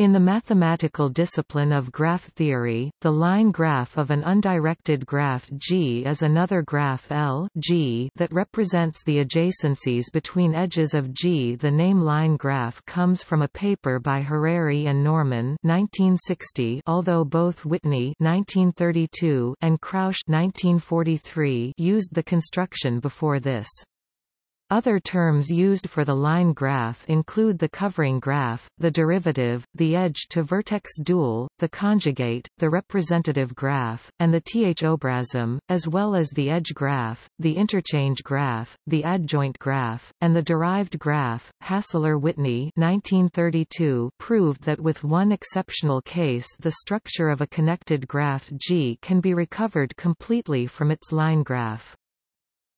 In the mathematical discipline of graph theory, the line graph of an undirected graph G is another graph L G that represents the adjacencies between edges of G. The name line graph comes from a paper by Harary and Norman 1960, although both Whitney 1932 and Krausz 1943 used the construction before this. Other terms used for the line graph include the covering graph, the derivative, the edge-to-vertex dual, the conjugate, the representative graph, and the Th-obrazim, as well as the edge graph, the interchange graph, the adjoint graph, and the derived graph. Hassler-Whitney proved that with one exceptional case the structure of a connected graph G can be recovered completely from its line graph.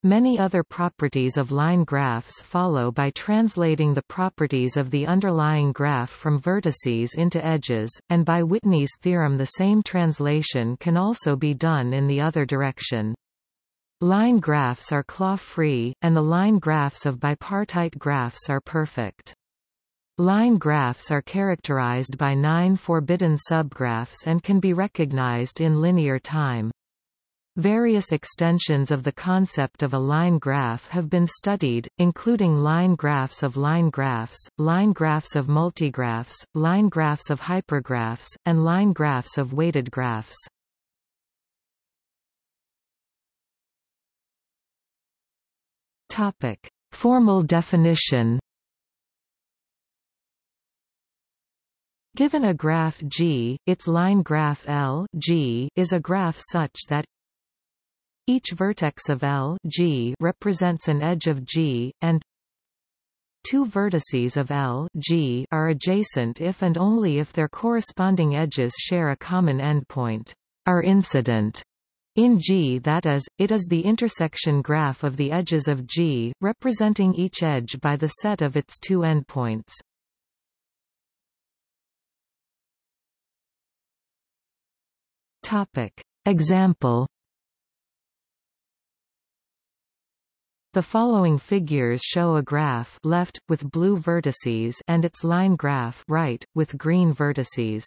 Many other properties of line graphs follow by translating the properties of the underlying graph from vertices into edges, and by Whitney's theorem the same translation can also be done in the other direction. Line graphs are claw-free, and the line graphs of bipartite graphs are perfect. Line graphs are characterized by nine forbidden subgraphs and can be recognized in linear time. Various extensions of the concept of a line graph have been studied, including line graphs of line graphs, line graphs of multigraphs, line graphs of hypergraphs, and line graphs of weighted graphs. Topic: Formal definition. Given a graph G, its line graph L G is a graph such that each vertex of L G represents an edge of G, and two vertices of L G are adjacent if and only if their corresponding edges share a common endpoint, are incident. In G that is, it is the intersection graph of the edges of G, representing each edge by the set of its two endpoints. Example The following figures show a graph left, with blue vertices and its line graph right, with green vertices.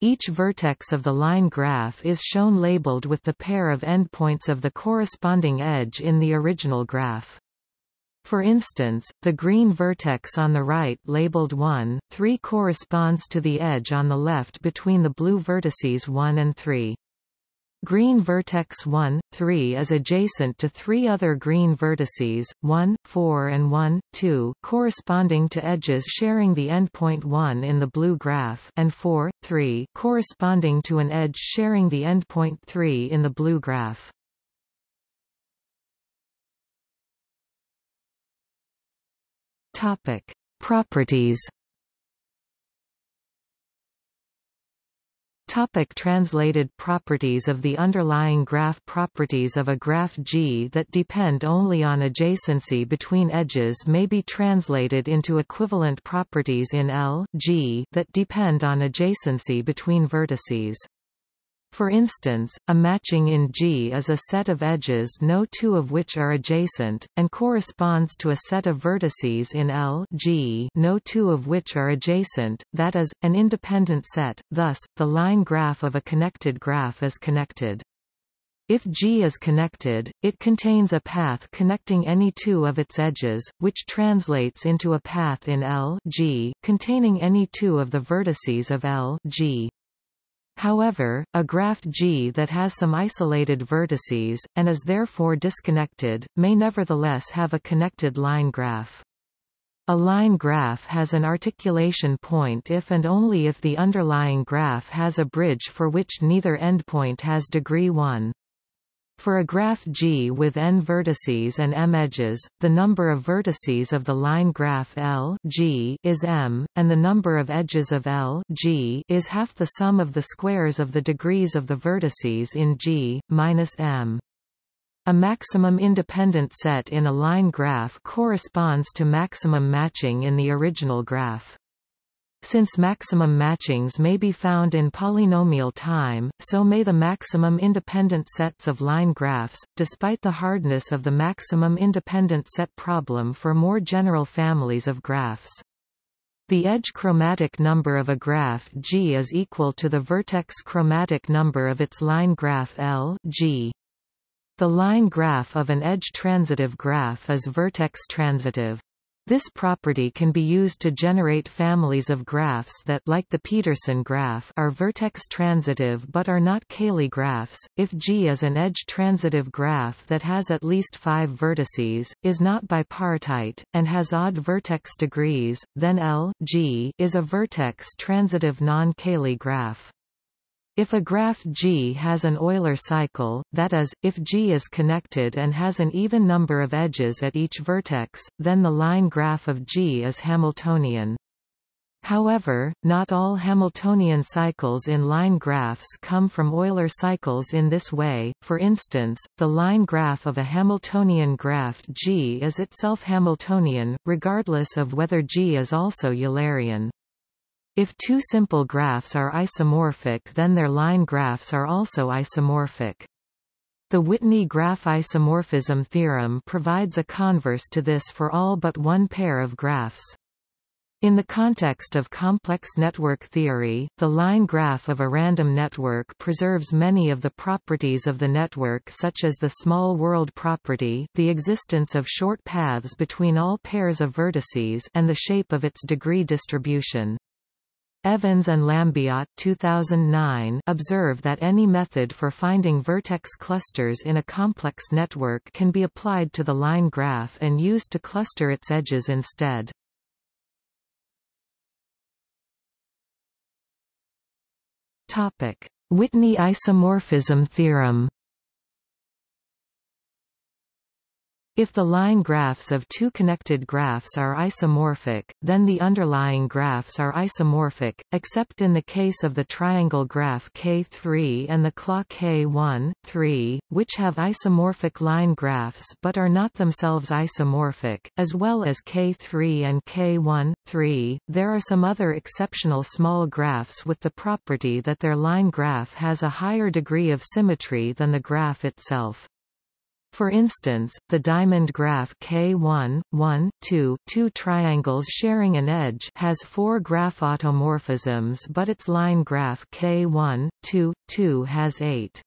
Each vertex of the line graph is shown labeled with the pair of endpoints of the corresponding edge in the original graph. For instance, the green vertex on the right labeled 1, 3 corresponds to the edge on the left between the blue vertices 1 and 3. Green vertex 1, 3 is adjacent to three other green vertices, 1, 4 and 1, 2 corresponding to edges sharing the endpoint 1 in the blue graph and 4, 3 corresponding to an edge sharing the endpoint 3 in the blue graph. Topic: Properties Topic translated properties of the underlying graph Properties of a graph G that depend only on adjacency between edges may be translated into equivalent properties in L G that depend on adjacency between vertices. For instance, a matching in G is a set of edges no two of which are adjacent, and corresponds to a set of vertices in L G no two of which are adjacent, that is, an independent set, thus, the line graph of a connected graph is connected. If G is connected, it contains a path connecting any two of its edges, which translates into a path in L G containing any two of the vertices of L G. However, a graph G that has some isolated vertices, and is therefore disconnected, may nevertheless have a connected line graph. A line graph has an articulation point if and only if the underlying graph has a bridge for which neither endpoint has degree 1. For a graph G with n vertices and m edges, the number of vertices of the line graph L G is m, and the number of edges of L G is half the sum of the squares of the degrees of the vertices in G, minus m. A maximum independent set in a line graph corresponds to maximum matching in the original graph. Since maximum matchings may be found in polynomial time, so may the maximum independent sets of line graphs, despite the hardness of the maximum independent set problem for more general families of graphs. The edge chromatic number of a graph G is equal to the vertex chromatic number of its line graph L G. The line graph of an edge transitive graph is vertex transitive. This property can be used to generate families of graphs that like the Petersen graph are vertex transitive but are not Cayley graphs. If G is an edge transitive graph that has at least 5 vertices, is not bipartite, and has odd vertex degrees, then L G is a vertex transitive non-Cayley graph. If a graph G has an Euler cycle, that is, if G is connected and has an even number of edges at each vertex, then the line graph of G is Hamiltonian. However, not all Hamiltonian cycles in line graphs come from Euler cycles in this way, for instance, the line graph of a Hamiltonian graph G is itself Hamiltonian, regardless of whether G is also Eulerian. If two simple graphs are isomorphic then their line graphs are also isomorphic. The Whitney graph isomorphism theorem provides a converse to this for all but one pair of graphs. In the context of complex network theory, the line graph of a random network preserves many of the properties of the network such as the small world property the existence of short paths between all pairs of vertices and the shape of its degree distribution. Evans and Lambiotte 2009 observe that any method for finding vertex clusters in a complex network can be applied to the line graph and used to cluster its edges instead. Whitney isomorphism theorem If the line graphs of two connected graphs are isomorphic, then the underlying graphs are isomorphic, except in the case of the triangle graph K3 and the claw K1, 3, which have isomorphic line graphs but are not themselves isomorphic, as well as K3 and K1, 3. There are some other exceptional small graphs with the property that their line graph has a higher degree of symmetry than the graph itself. For instance, the diamond graph K1, 1, 2, two triangles sharing an edge has four graph automorphisms but its line graph K1, 2, 2 has eight.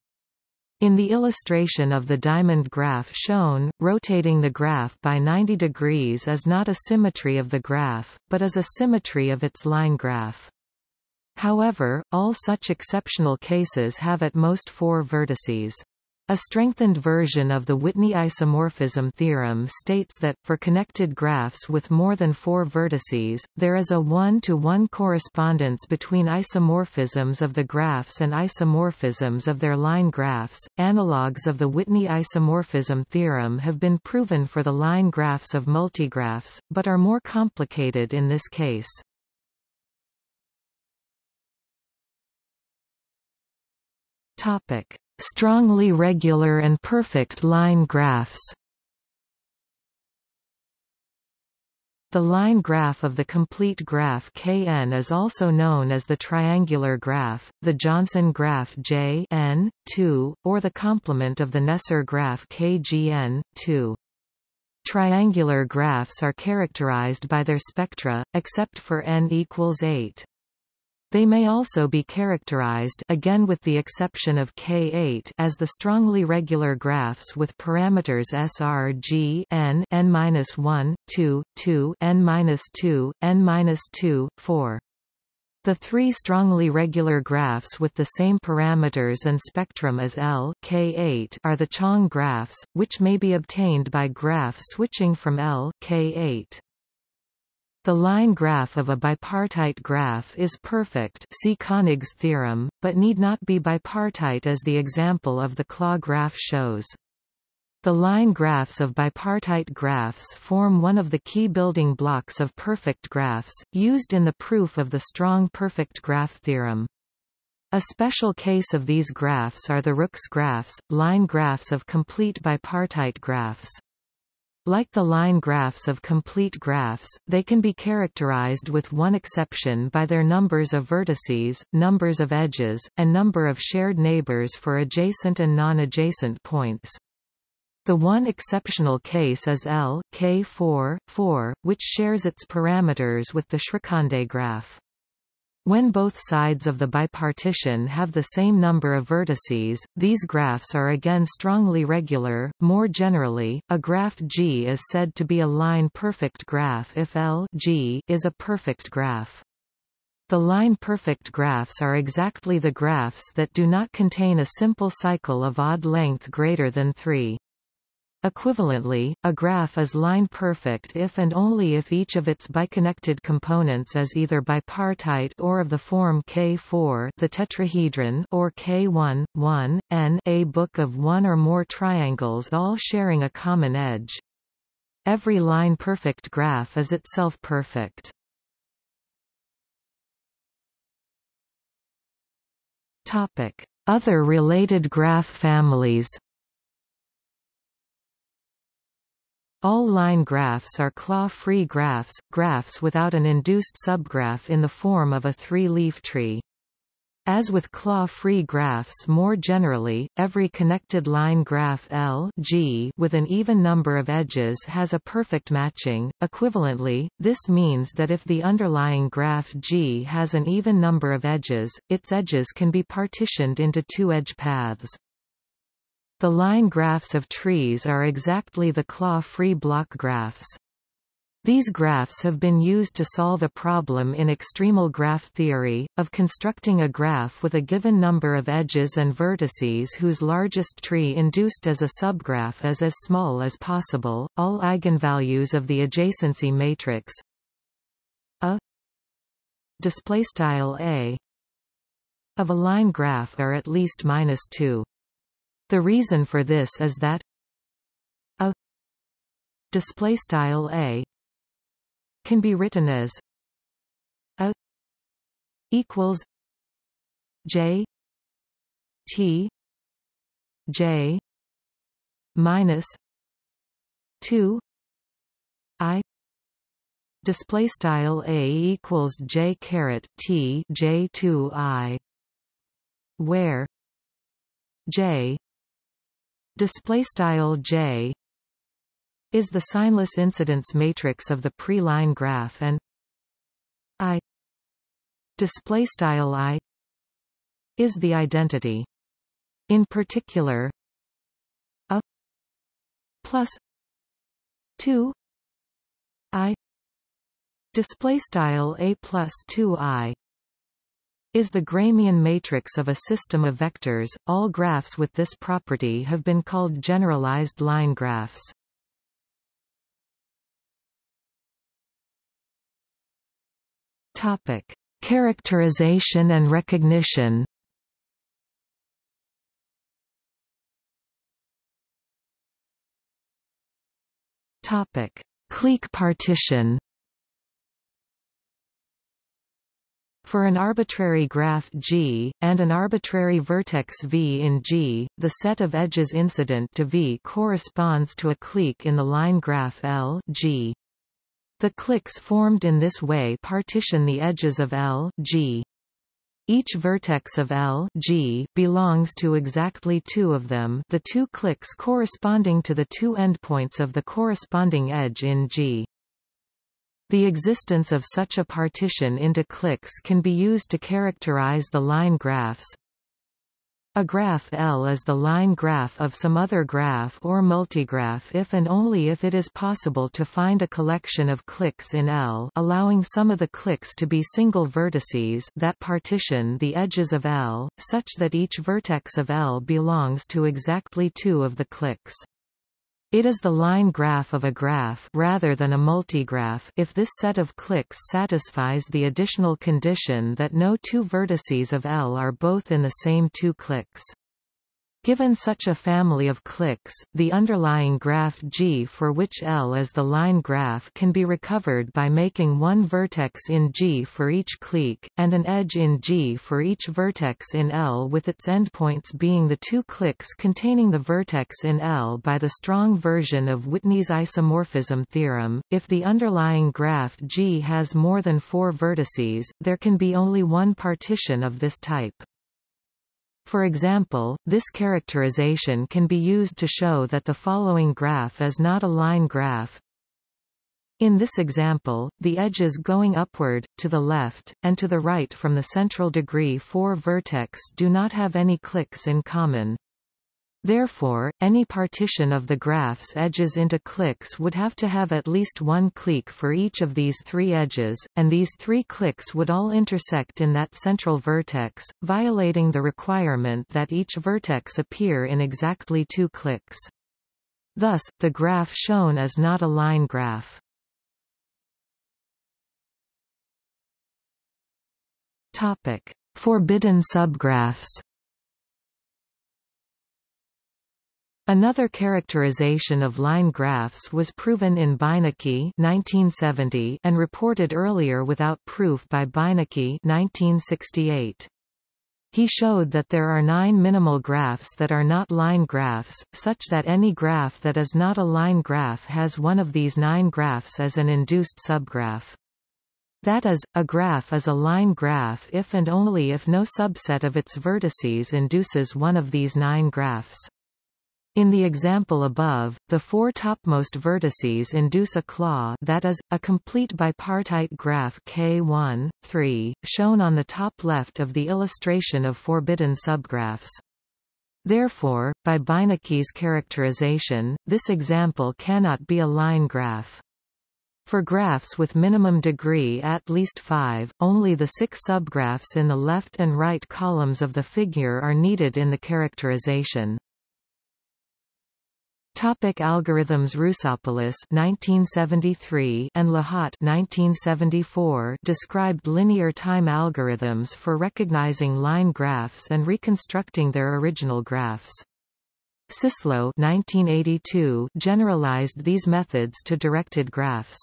In the illustration of the diamond graph shown, rotating the graph by 90 degrees is not a symmetry of the graph, but is a symmetry of its line graph. However, all such exceptional cases have at most four vertices. A strengthened version of the Whitney isomorphism theorem states that, for connected graphs with more than four vertices, there is a one-to-one -one correspondence between isomorphisms of the graphs and isomorphisms of their line graphs. Analogues of the Whitney isomorphism theorem have been proven for the line graphs of multigraphs, but are more complicated in this case. Topic strongly regular and perfect line graphs. The line graph of the complete graph Kn is also known as the triangular graph, the Johnson graph J n, 2, or the complement of the Kneser graph Kgn, 2. Triangular graphs are characterized by their spectra, except for n equals 8. They may also be characterized again with the exception of K8 as the strongly regular graphs with parameters SRG n n-1, 2, 2, n-2, n-2, 4. The three strongly regular graphs with the same parameters and spectrum as L K8 are the Chang graphs, which may be obtained by graph switching from L K8. The line graph of a bipartite graph is perfect see Koenig's theorem, but need not be bipartite as the example of the claw graph shows. The line graphs of bipartite graphs form one of the key building blocks of perfect graphs, used in the proof of the strong perfect graph theorem. A special case of these graphs are the Rooks graphs, line graphs of complete bipartite graphs. Like the line graphs of complete graphs, they can be characterized with one exception by their numbers of vertices, numbers of edges, and number of shared neighbors for adjacent and non-adjacent points. The one exceptional case is L, K4, 4, which shares its parameters with the Shrikhande graph. When both sides of the bipartition have the same number of vertices, these graphs are again strongly regular. More generally, a graph G is said to be a line-perfect graph if L G is a perfect graph. The line-perfect graphs are exactly the graphs that do not contain a simple cycle of odd length greater than 3. Equivalently, a graph is line-perfect if and only if each of its biconnected components is either bipartite or of the form K4 the tetrahedron or K1, 1, n a book of one or more triangles all sharing a common edge. Every line-perfect graph is itself perfect. Other related graph families All line graphs are claw-free graphs, graphs without an induced subgraph in the form of a three-leaf tree. As with claw-free graphs more generally, every connected line graph L G with an even number of edges has a perfect matching. Equivalently, this means that if the underlying graph G has an even number of edges, its edges can be partitioned into two edge paths. The line graphs of trees are exactly the claw-free block graphs. These graphs have been used to solve a problem in extremal graph theory, of constructing a graph with a given number of edges and vertices whose largest tree induced as a subgraph is as small as possible. All eigenvalues of the adjacency matrix a a of a line graph are at least minus 2. The reason for this is that a display style a can be written as a equals j t j minus 2 i. Display style a equals j caret t j 2 i where j display style J is the signless incidence matrix of the pre-line graph and I. Display style I is the identity in particular a plus 2 I. Display style a plus 2 I is the Gramian matrix of a system of vectors. All graphs with this property have been called generalized line graphs. Topic: Characterization and recognition. Topic: Clique partition. For an arbitrary graph G, and an arbitrary vertex V in G, the set of edges incident to V corresponds to a clique in the line graph L G. The cliques formed in this way partition the edges of L G. Each vertex of L G belongs to exactly two of them the two cliques corresponding to the two endpoints of the corresponding edge in G. The existence of such a partition into cliques can be used to characterize the line graphs. A graph L is the line graph of some other graph or multigraph if and only if it is possible to find a collection of cliques in L allowing some of the cliques to be single vertices that partition the edges of L, such that each vertex of L belongs to exactly two of the cliques. It is the line graph of a graph rather than a multigraph if this set of cliques satisfies the additional condition that no two vertices of L are both in the same two cliques. Given such a family of cliques, the underlying graph G for which L is the line graph can be recovered by making one vertex in G for each clique, and an edge in G for each vertex in L with its endpoints being the two cliques containing the vertex in L by the strong version of Whitney's isomorphism theorem. If the underlying graph G has more than four vertices, there can be only one partition of this type. For example, this characterization can be used to show that the following graph is not a line graph. In this example, the edges going upward, to the left, and to the right from the central degree 4 vertex do not have any cliques in common. Therefore, any partition of the graph's edges into cliques would have to have at least one clique for each of these three edges, and these three cliques would all intersect in that central vertex, violating the requirement that each vertex appear in exactly two cliques. Thus, the graph shown is not a line graph. Topic. Forbidden subgraphs Another characterization of line graphs was proven in Beinecke 1970 and reported earlier without proof by Beinecke 1968. He showed that there are nine minimal graphs that are not line graphs, such that any graph that is not a line graph has one of these nine graphs as an induced subgraph. That is, a graph is a line graph if and only if no subset of its vertices induces one of these nine graphs. In the example above, the four topmost vertices induce a claw that is, a complete bipartite graph K1, 3, shown on the top left of the illustration of forbidden subgraphs. Therefore, by Beinecke's characterization, this example cannot be a line graph. For graphs with minimum degree at least 5, only the six subgraphs in the left and right columns of the figure are needed in the characterization. Topic algorithms Roussopoulos 1973 and Lehot 1974 described linear time algorithms for recognizing line graphs and reconstructing their original graphs. Syslo 1982 generalized these methods to directed graphs.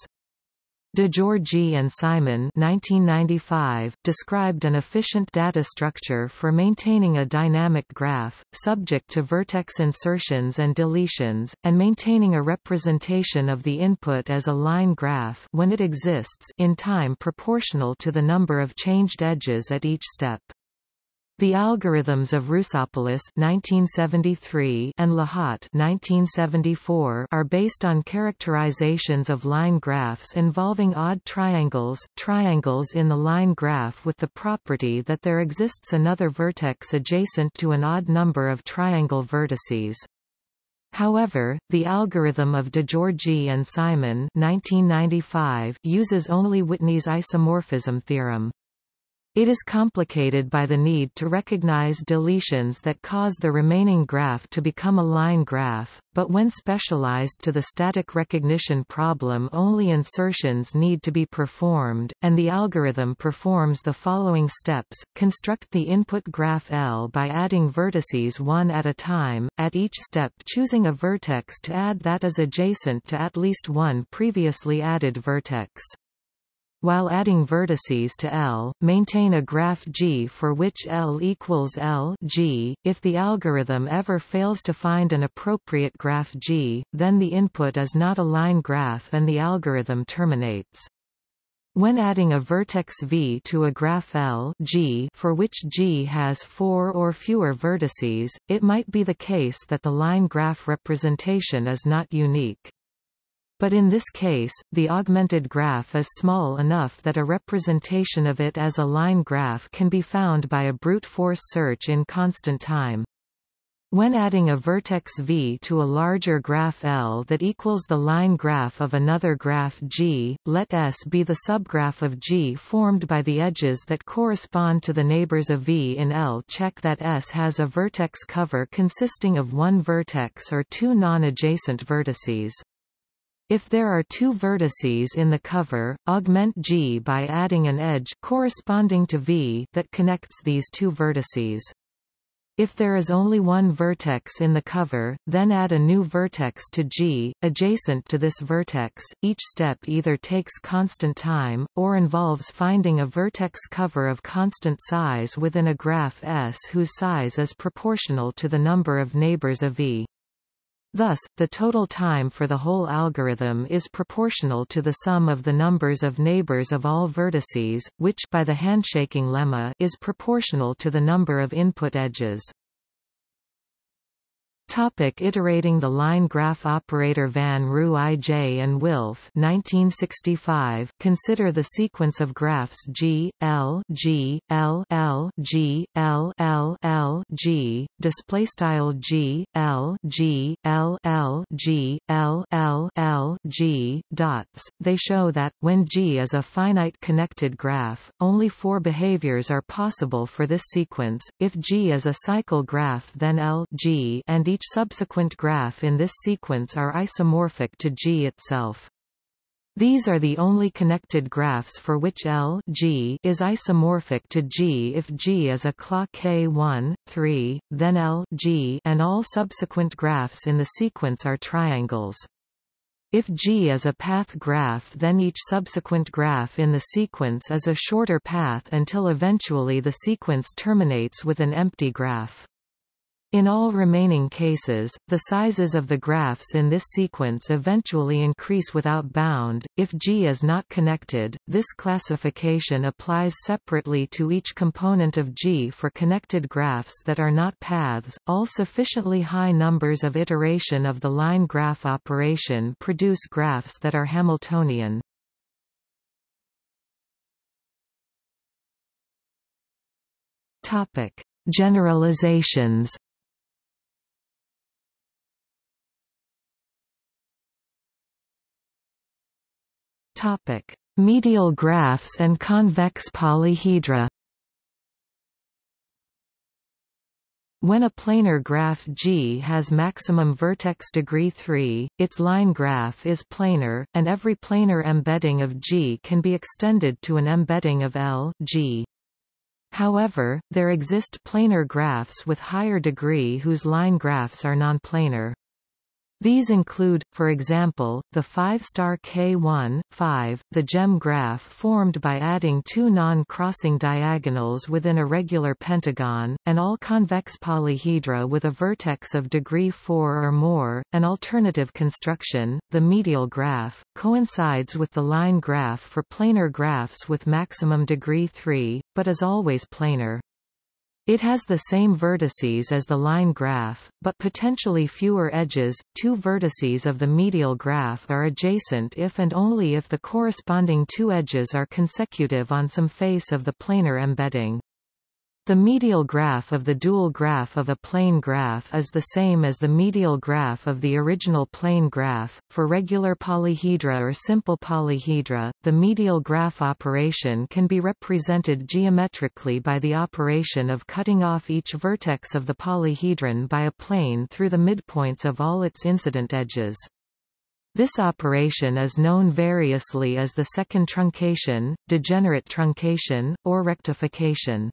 DeGiorgi and Simon 1995, described an efficient data structure for maintaining a dynamic graph, subject to vertex insertions and deletions, and maintaining a representation of the input as a line graph when it exists in time proportional to the number of changed edges at each step. The algorithms of Roussopoulos (1973) and Lehot (1974) are based on characterizations of line graphs involving odd triangles, triangles in the line graph with the property that there exists another vertex adjacent to an odd number of triangle vertices. However, the algorithm of DeGiorgi and Simon 1995 uses only Whitney's isomorphism theorem. It is complicated by the need to recognize deletions that cause the remaining graph to become a line graph, but when specialized to the static recognition problem only insertions need to be performed, and the algorithm performs the following steps, construct the input graph L by adding vertices one at a time, at each step choosing a vertex to add that is adjacent to at least one previously added vertex. While adding vertices to L, maintain a graph G for which L equals L G. If the algorithm ever fails to find an appropriate graph G, then the input is not a line graph and the algorithm terminates. When adding a vertex V to a graph L G for which G has four or fewer vertices, it might be the case that the line graph representation is not unique. But in this case, the augmented graph is small enough that a representation of it as a line graph can be found by a brute force search in constant time. When adding a vertex V to a larger graph L that equals the line graph of another graph G, let S be the subgraph of G formed by the edges that correspond to the neighbors of V in L. Check that S has a vertex cover consisting of one vertex or two non-adjacent vertices. If there are two vertices in the cover, augment G by adding an edge corresponding to V that connects these two vertices. If there is only one vertex in the cover, then add a new vertex to G, adjacent to this vertex. Each step either takes constant time, or involves finding a vertex cover of constant size within a graph S whose size is proportional to the number of neighbors of V. Thus, the total time for the whole algorithm is proportional to the sum of the numbers of neighbors of all vertices, which by the handshaking lemma is proportional to the number of input edges. Topic iterating the line graph operator Van Rooij and Wilf 1965 Consider the sequence of graphs G, L, G, L, L, G, L, L, L, G, display style G, L, G, L, L, G, L, L, L, G, dots. They show that, when G is a finite connected graph, only four behaviors are possible for this sequence. If G is a cycle graph then L, G and each subsequent graph in this sequence are isomorphic to G itself. These are the only connected graphs for which L G is isomorphic to G if G is a claw K1, 3, then L G and all subsequent graphs in the sequence are triangles. If G is a path graph then each subsequent graph in the sequence is a shorter path until eventually the sequence terminates with an empty graph. In all remaining cases, the sizes of the graphs in this sequence eventually increase without bound. If G is not connected, this classification applies separately to each component of G for connected graphs that are not paths. All sufficiently high numbers of iteration of the line graph operation produce graphs that are Hamiltonian. Topic: Generalizations Topic: Medial graphs and convex polyhedra. When a planar graph G has maximum vertex degree 3, its line graph is planar, and every planar embedding of G can be extended to an embedding of L G. However, there exist planar graphs with higher degree whose line graphs are nonplanar. These include, for example, the 5-star K1, 5, the gem graph formed by adding two non-crossing diagonals within a regular pentagon, and all convex polyhedra with a vertex of degree 4 or more. An alternative construction, the medial graph, coincides with the line graph for planar graphs with maximum degree 3, but is always planar. It has the same vertices as the line graph, but potentially fewer edges. Two vertices of the medial graph are adjacent if and only if the corresponding two edges are consecutive on some face of the planar embedding. The medial graph of the dual graph of a plane graph is the same as the medial graph of the original plane graph. For regular polyhedra or simple polyhedra, the medial graph operation can be represented geometrically by the operation of cutting off each vertex of the polyhedron by a plane through the midpoints of all its incident edges. This operation is known variously as the second truncation, degenerate truncation, or rectification.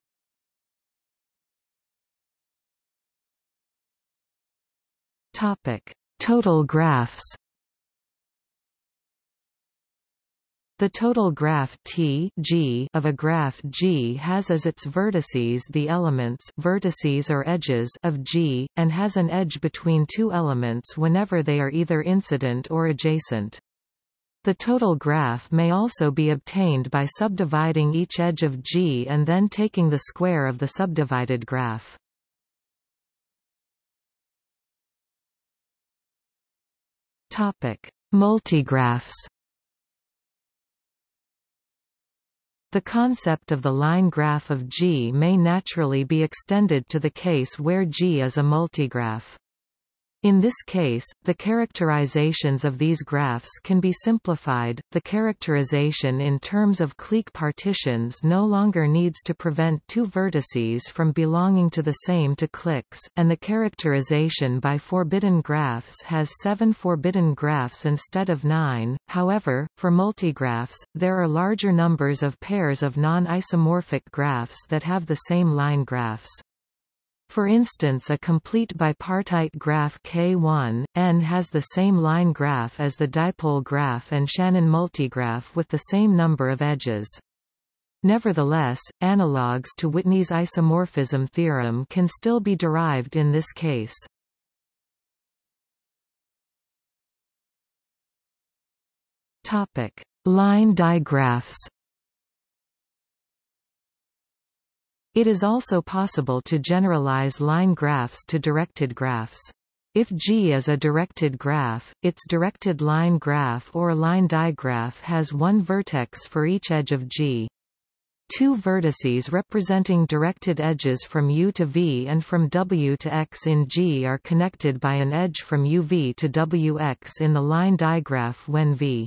Topic: Total graphs. The total graph T G of a graph G has as its vertices the elements vertices or edges of G, and has an edge between two elements whenever they are either incident or adjacent. The total graph may also be obtained by subdividing each edge of G and then taking the square of the subdivided graph. Topic: Multigraphs. The concept of the line graph of G may naturally be extended to the case where G is a multigraph. In this case, the characterizations of these graphs can be simplified. The characterization in terms of clique partitions no longer needs to prevent two vertices from belonging to the same to cliques, and the characterization by forbidden graphs has seven forbidden graphs instead of nine. However, for multigraphs, there are larger numbers of pairs of non-isomorphic graphs that have the same line graphs. For instance a complete bipartite graph K1, N has the same line graph as the dipole graph and Shannon multigraph with the same number of edges. Nevertheless, analogues to Whitney's isomorphism theorem can still be derived in this case. Topic: Line digraphs. It is also possible to generalize line graphs to directed graphs. If G is a directed graph, its directed line graph or line digraph has one vertex for each edge of G. Two vertices representing directed edges from U to V and from W to X in G are connected by an edge from UV to WX in the line digraph when V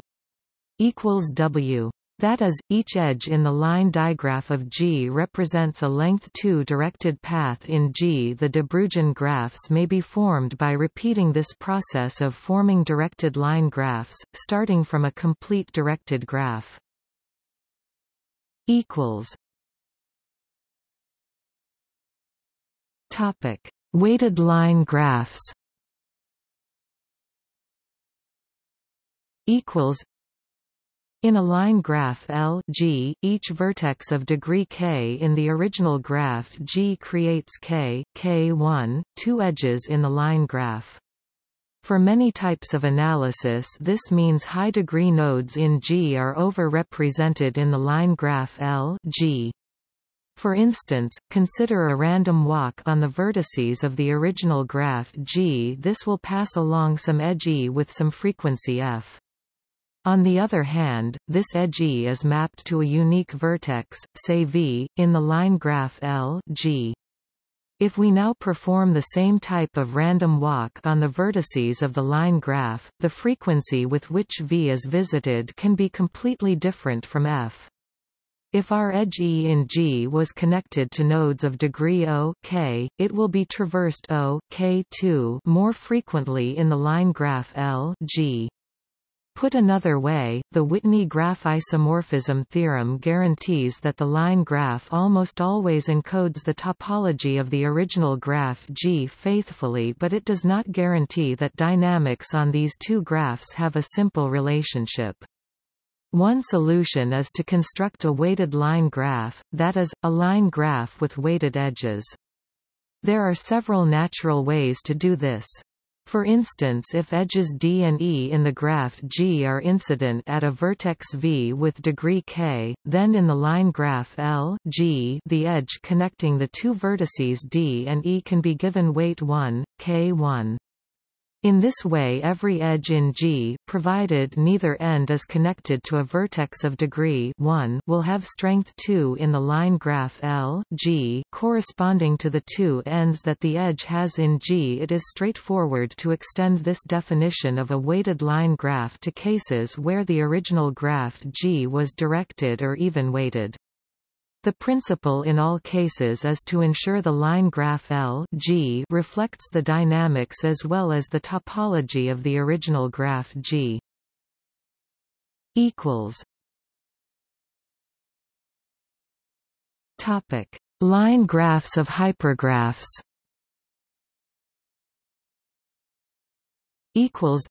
equals W. That is, each edge in the line digraph of G represents a length 2 directed path in G. The de Bruijn graphs may be formed by repeating this process of forming directed line graphs, starting from a complete directed graph. equals Topic: Weighted line graphs. Equals in a line graph L G, each vertex of degree k in the original graph G creates k, k1, two edges in the line graph. For many types of analysis this means high-degree nodes in G are over-represented in the line graph L G. For instance, consider a random walk on the vertices of the original graph G. This will pass along some edge E with some frequency f. On the other hand, this edge E is mapped to a unique vertex, say V, in the line graph L G. If we now perform the same type of random walk on the vertices of the line graph, the frequency with which V is visited can be completely different from F. If our edge E in G was connected to nodes of degree O k, it will be traversed O k2 more frequently in the line graph L G. Put another way, the Whitney graph isomorphism theorem guarantees that the line graph almost always encodes the topology of the original graph G faithfully but it does not guarantee that dynamics on these two graphs have a simple relationship. One solution is to construct a weighted line graph, that is, a line graph with weighted edges. There are several natural ways to do this. For instance if edges D and E in the graph G are incident at a vertex V with degree k, then in the line graph L G the edge connecting the two vertices D and E can be given weight 1, k1. In this way every edge in G provided neither end is connected to a vertex of degree 1 will have strength 2 in the line graph L G corresponding to the two ends that the edge has in G. It is straightforward to extend this definition of a weighted line graph to cases where the original graph G was directed or even weighted. The principle in all cases is to ensure the line graph L G reflects the dynamics as well as the topology of the original graph G. equals Topic: Line graphs of hypergraphs. Equals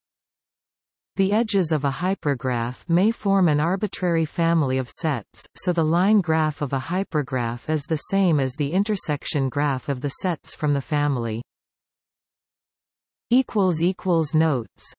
the edges of a hypergraph may form an arbitrary family of sets, so the line graph of a hypergraph is the same as the intersection graph of the sets from the family. Notes